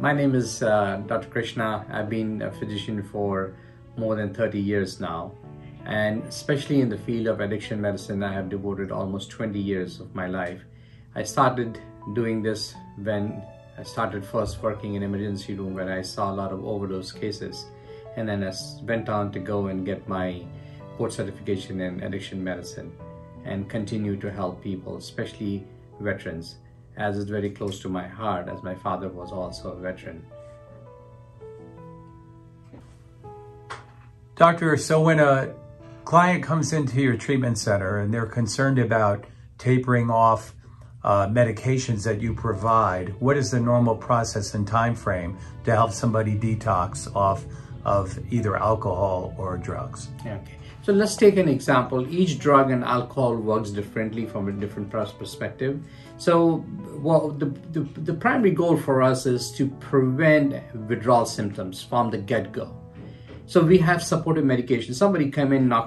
My name is uh, Dr. Krishna. I've been a physician for more than 30 years now. And especially in the field of addiction medicine, I have devoted almost 20 years of my life. I started doing this when I started first working in emergency room where I saw a lot of overdose cases. And then I went on to go and get my board certification in addiction medicine and continue to help people, especially veterans as is very close to my heart as my father was also a veteran. Doctor, so when a client comes into your treatment center and they're concerned about tapering off uh, medications that you provide, what is the normal process and time frame to help somebody detox off of either alcohol or drugs? Okay. So let's take an example. Each drug and alcohol works differently from a different perspective. So, well, the, the, the primary goal for us is to prevent withdrawal symptoms from the get-go. So we have supportive medication. Somebody come in uh,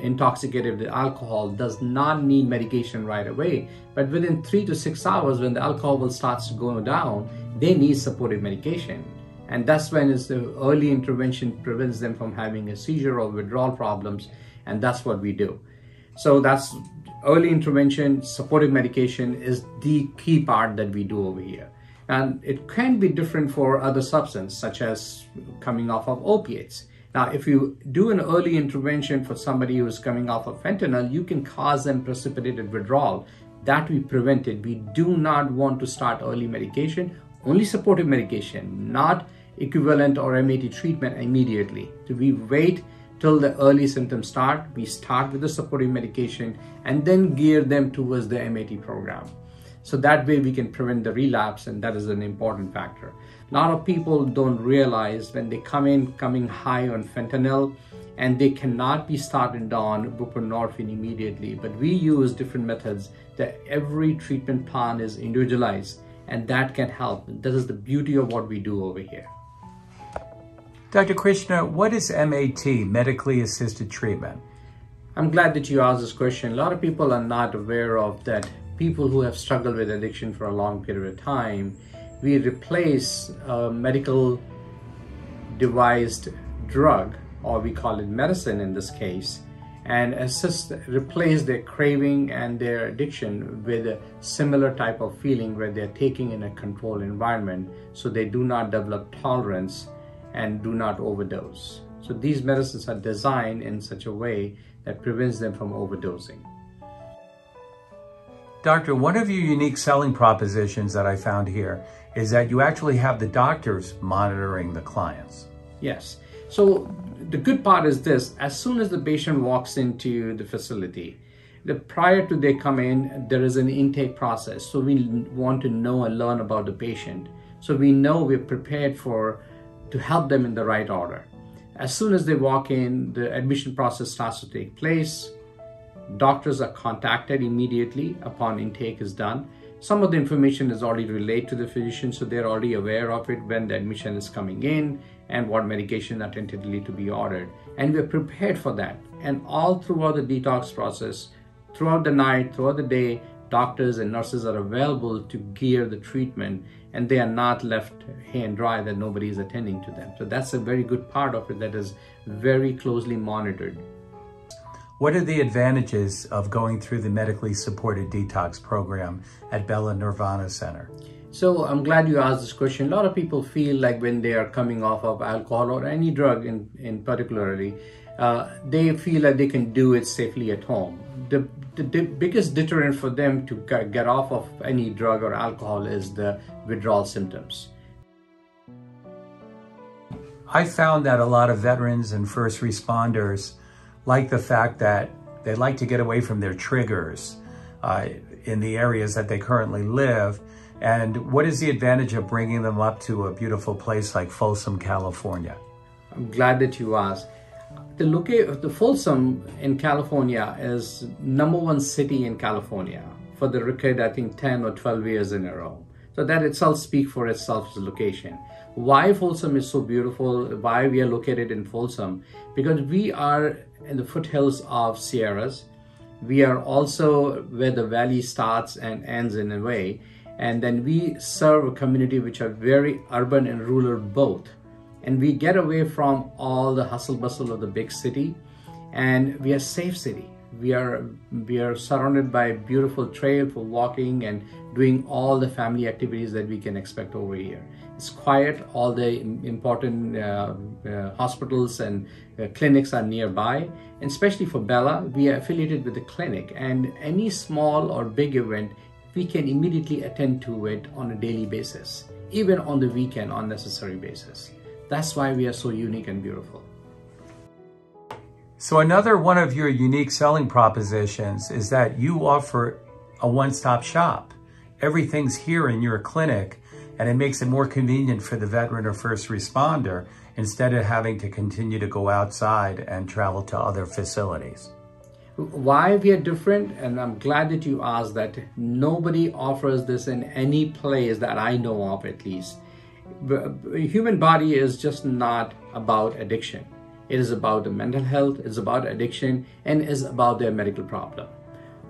intoxicated with alcohol does not need medication right away, but within three to six hours, when the alcohol starts to go down, they need supportive medication. And that's when is the early intervention prevents them from having a seizure or withdrawal problems. And that's what we do. So that's early intervention, supportive medication is the key part that we do over here. And it can be different for other substances, such as coming off of opiates. Now, if you do an early intervention for somebody who is coming off of fentanyl, you can cause them precipitated withdrawal. That we prevented. We do not want to start early medication, only supportive medication, not equivalent or MAT treatment immediately. So we wait till the early symptoms start. We start with the supportive medication and then gear them towards the MAT program. So that way we can prevent the relapse and that is an important factor. A lot of people don't realize when they come in coming high on fentanyl and they cannot be started on buprenorphine immediately. But we use different methods that every treatment plan is individualized and that can help. This is the beauty of what we do over here. Dr. Krishna, what is MAT, medically assisted treatment? I'm glad that you asked this question. A lot of people are not aware of that people who have struggled with addiction for a long period of time, we replace a medical devised drug, or we call it medicine in this case, and assist replace their craving and their addiction with a similar type of feeling where they're taking in a controlled environment so they do not develop tolerance and do not overdose. So these medicines are designed in such a way that prevents them from overdosing. Doctor, one of your unique selling propositions that I found here is that you actually have the doctors monitoring the clients. Yes. So the good part is this, as soon as the patient walks into the facility, the prior to they come in, there is an intake process. So we want to know and learn about the patient. So we know we're prepared for to help them in the right order. As soon as they walk in, the admission process starts to take place. Doctors are contacted immediately upon intake is done. Some of the information is already relayed to the physician, so they're already aware of it when the admission is coming in and what medication are tentatively to be ordered. And we're prepared for that. And all throughout the detox process, throughout the night, throughout the day, doctors and nurses are available to gear the treatment and they are not left high and dry that nobody is attending to them. So that's a very good part of it that is very closely monitored. What are the advantages of going through the medically supported detox program at Bella Nirvana Center? So I'm glad you asked this question. A lot of people feel like when they are coming off of alcohol or any drug in, in particularly, uh, they feel like they can do it safely at home. The, the, the, biggest deterrent for them to get off of any drug or alcohol is the withdrawal symptoms. I found that a lot of veterans and first responders like the fact that they like to get away from their triggers uh, in the areas that they currently live. And what is the advantage of bringing them up to a beautiful place like Folsom, California? I'm glad that you asked. The, loca- the Folsom in California is number one city in California for the record, I think 10 or 12 years in a row. So that itself speaks for itself as location. Why Folsom is so beautiful, why we are located in Folsom, because we are in the foothills of Sierras. We are also where the valley starts and ends in a way. And then we serve a community which are very urban and rural both. And we get away from all the hustle bustle of the big city and we are safe city. We are we are surrounded by beautiful trail for walking and doing all the family activities that we can expect over here. It's quiet. All the important uh, uh, hospitals and uh, clinics are nearby. And especially for Bella, we are affiliated with the clinic. And any small or big event, we can immediately attend to it on a daily basis, even on the weekend on necessary basis. That's why we are so unique and beautiful. So another one of your unique selling propositions is that you offer a one-stop shop. Everything's here in your clinic and it makes it more convenient for the veteran or first responder instead of having to continue to go outside and travel to other facilities. Why we are different, and I'm glad that you asked that. Nobody offers this in any place that I know of, at least. The human body is just not about addiction. It is about the mental health, it's about addiction, and is about their medical problem.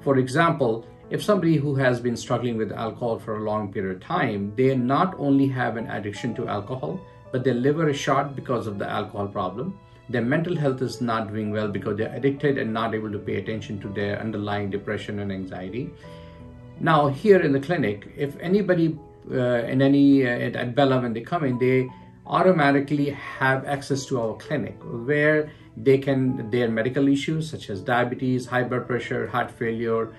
For example, if somebody who has been struggling with alcohol for a long period of time, they not only have an addiction to alcohol, but their liver is shot because of the alcohol problem. Their mental health is not doing well because they're addicted and not able to pay attention to their underlying depression and anxiety. Now, here in the clinic, if anybody in any uh, at, at Bella when they come in, they automatically have access to our clinic where they can their medical issues such as diabetes, high blood pressure, heart failure,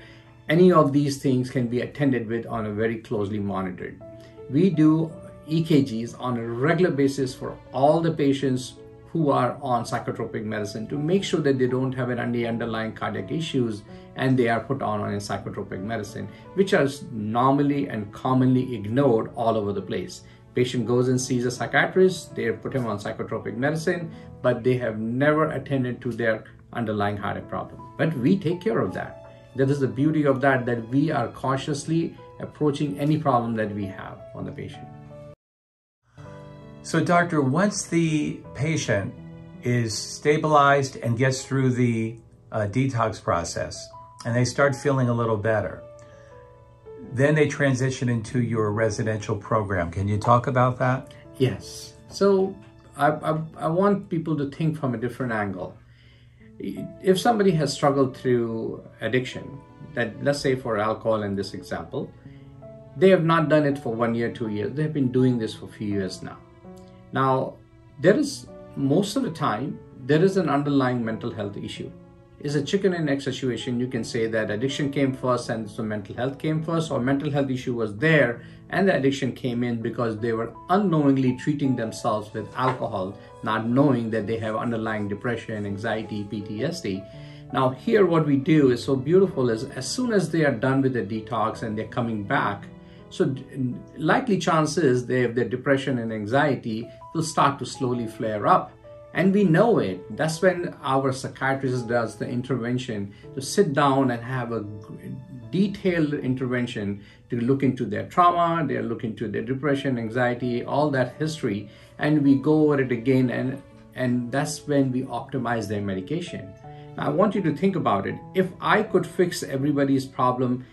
any of these things can be attended with on a very closely monitored. We do EKGs on a regular basis for all the patients who are on psychotropic medicine to make sure that they don't have any underlying cardiac issues and they are put on, on a psychotropic medicine, which are normally and commonly ignored all over the place. Patient goes and sees a psychiatrist, they put him on psychotropic medicine, but they have never attended to their underlying heart problem. But we take care of that. That is the beauty of that, that we are cautiously approaching any problem that we have on the patient. So doctor, once the patient is stabilized and gets through the uh, detox process and they start feeling a little better, then they transition into your residential program. Can you talk about that? Yes. So I, I, I want people to think from a different angle if somebody has struggled through addiction, that let's say for alcohol in this example, they have not done it for one year, two years. They have been doing this for a few years now. Now, there is most of the time there is an underlying mental health issue. Is a chicken and egg situation. You can say that addiction came first and so mental health came first, or mental health issue was there and the addiction came in because they were unknowingly treating themselves with alcohol, not knowing that they have underlying depression, anxiety, PTSD. Now, here, what we do is so beautiful is as soon as they are done with the detox and they're coming back, so likely chances they have their depression and anxiety will start to slowly flare up. And we know it. That's when our psychiatrist does the intervention to sit down and have a detailed intervention to look into their trauma, they look into their depression, anxiety, all that history, and we go over it again and and that's when we optimize their medication. Now I want you to think about it. If I could fix everybody's problem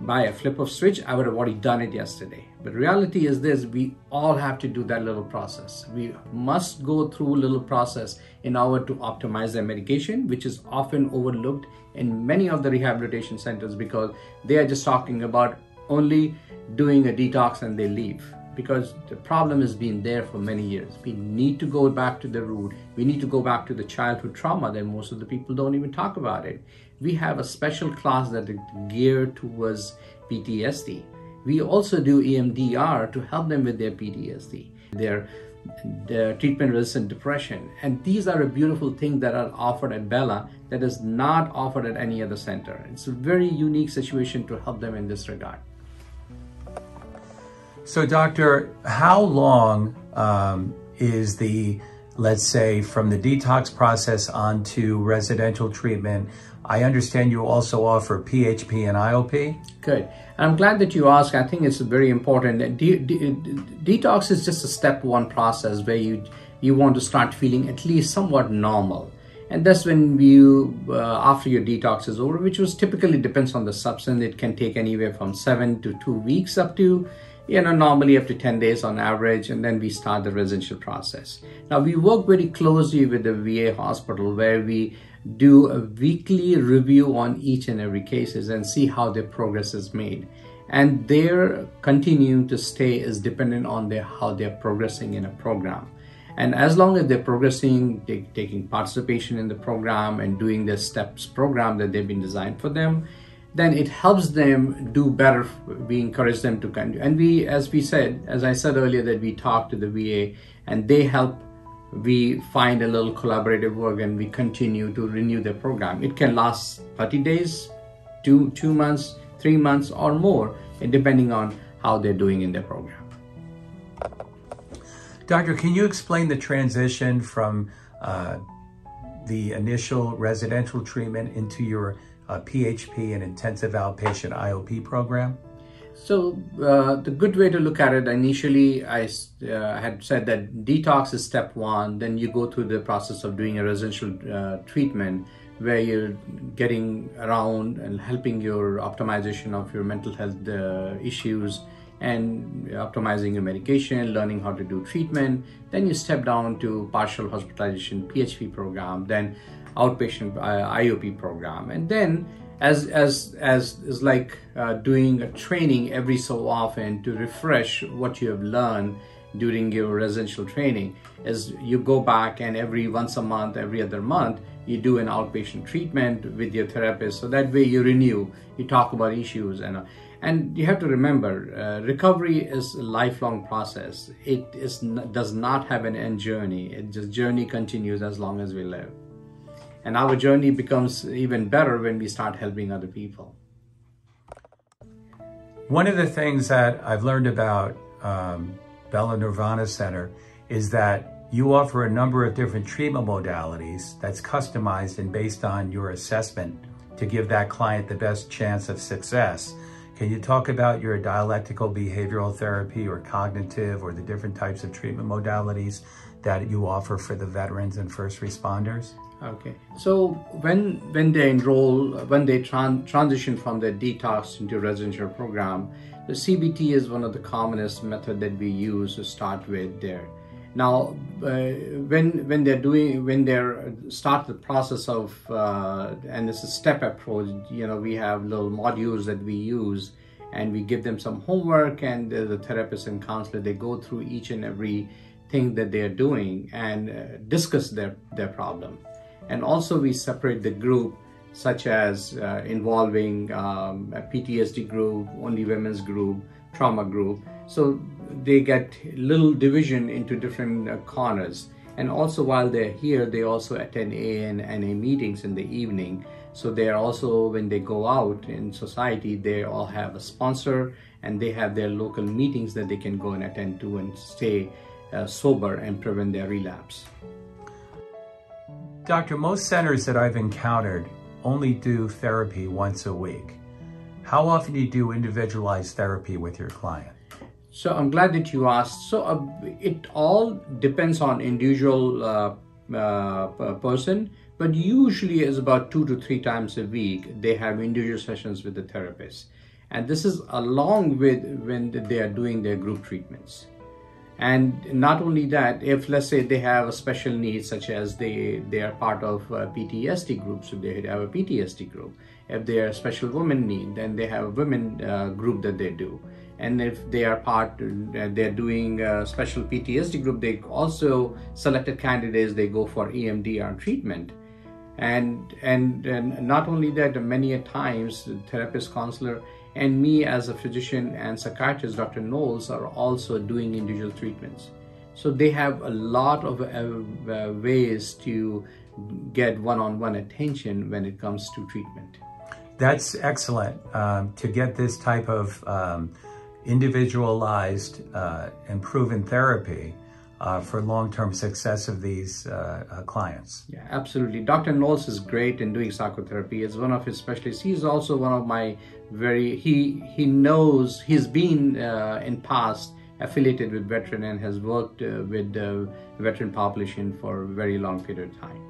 by a flip of switch, I would have already done it yesterday. But reality is this, we all have to do that little process. We must go through a little process in order to optimize their medication, which is often overlooked in many of the rehabilitation centers because they are just talking about only doing a detox and they leave because the problem has been there for many years. We need to go back to the root. We need to go back to the childhood trauma that most of the people don't even talk about it. We have a special class that is geared towards PTSD. We also do EMDR to help them with their PTSD, their, their treatment resistant depression. And these are a beautiful thing that are offered at Bella that is not offered at any other center. It's a very unique situation to help them in this regard. So, doctor, how long um, is the, let's say, from the detox process onto residential treatment? I understand you also offer PHP and IOP. Good. I'm glad that you asked. I think it's very important. De de detox is just a step one process where you you want to start feeling at least somewhat normal. and that's when you uh, after your detox is over which was typically depends on the substance it can take anywhere from seven to two weeks up to you know normally to 10 days on average and then we start the residential process. Now we work very closely with the va hospital where we do a weekly review on each and every cases and see how their progress is made. And their continuing to stay is dependent on their how they're progressing in a program. And as long as they're progressing, they, taking participation in the program and doing the steps program that they've been designed for them, then it helps them do better. We encourage them to continue. And we, as we said, as I said earlier, that we talk to the VA and they help. We find a little collaborative work and we continue to renew the program. It can last 30 days, two two months, three months, or more, depending on how they're doing in their program. Doctor, can you explain the transition from uh, the initial residential treatment into your uh, PHP and intensive outpatient IOP program? So uh, the good way to look at it, initially I uh, had said that detox is step one. Then you go through the process of doing a residential uh, treatment where you're getting around and helping your optimization of your mental health uh, issues and optimizing your medication, learning how to do treatment. Then you step down to partial hospitalization PHP program, then outpatient uh, IOP program, and then as as as is like uh, doing a training every so often to refresh what you have learned during your residential training as you go back and every once a month every other month you do an outpatient treatment with your therapist so that way you renew you talk about issues and and you have to remember, uh, recovery is a lifelong process. It is does not have an end journey. It just journey continues as long as we live. And our journey becomes even better when we start helping other people. One of the things that I've learned about um, Bella Nirvana Center is that you offer a number of different treatment modalities that's customized and based on your assessment to give that client the best chance of success. Can you talk about your dialectical behavioral therapy or cognitive or the different types of treatment modalities that you offer for the veterans and first responders? Okay, so when when they enroll, when they tran- transition from the detox into residential program, the CBT is one of the commonest method that we use to start with there. Now, uh, when when they're doing when they're start the process of uh, and this is step approach, you know, we have little modules that we use, and we give them some homework, and the, the therapist and counselor they go through each and every thing that they are doing and uh, discuss their their problem, and also we separate the group such as uh, involving um, a PTSD group, only women's group, trauma group. So they get little division into different uh, corners. And also while they're here, they also attend A and NA meetings in the evening. So they're also, when they go out in society, they all have a sponsor and they have their local meetings that they can go and attend to and stay uh, sober and prevent their relapse. Doctor, most centers that I've encountered only do therapy once a week. How often do you do individualized therapy with your client? So I'm glad that you asked. So uh, it all depends on individual uh, uh, person, but usually is about two to three times a week. They have individual sessions with the therapist, and this is along with when they are doing their group treatments. And not only that, if let's say they have a special need, such as they they are part of PTSD group, so they have a PTSD group. If they are a special women need, then they have a women uh, group that they do and if they are part uh, they're doing a special ptsd group they also selected candidates they go for emdr treatment and and, and not only that many a times the therapist counselor and me as a physician and psychiatrist dr knowles are also doing individual treatments. So they have a lot of uh, uh, ways to get one-on-one attention when it comes to treatment. That's excellent um, to get this type of um, individualized uh, and proven therapy uh, for long-term success of these uh, uh, clients. Yeah, absolutely. Dr. Knowles is great in doing psychotherapy. It's one of his specialties. He's also one of my very, he, he knows, he's been uh, in past affiliated with veteran and has worked uh, with the veteran population for a very long period of time.